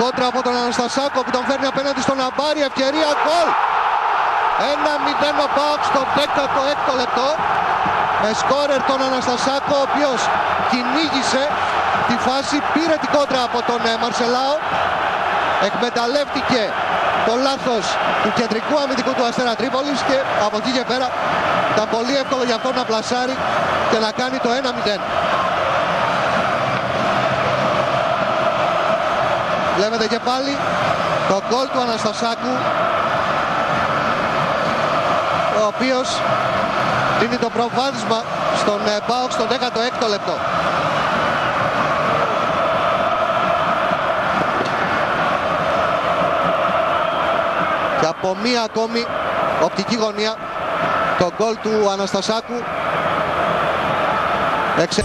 κόντρα από τον Αναστασάκο που τον φέρνει απέναντι στον Αμπάρι. Ευκαιρία γκολ. 1-0 ο Πάοκ στο 16ο λεπτό. Με σκόρερ τον Αναστασάκο ο οποίος κυνήγησε τη φάση, πήρε την κόντρα από τον ε, Μαρσελάο. Εκμεταλλεύτηκε το λάθος του κεντρικού αμυντικού του Αστέρα Τρίπολης και από εκεί και πέρα ήταν πολύ εύκολο για αυτόν να πλασάρει και να κάνει το 1-0. Βλέπετε και πάλι το γκολ του Αναστασάκου ο οποίος δίνει το προβάδισμα στον Μπάουξ στον 16ο λεπτό. Και από μία ακόμη οπτική γωνία το γκολ του Αναστασάκου. Εξε...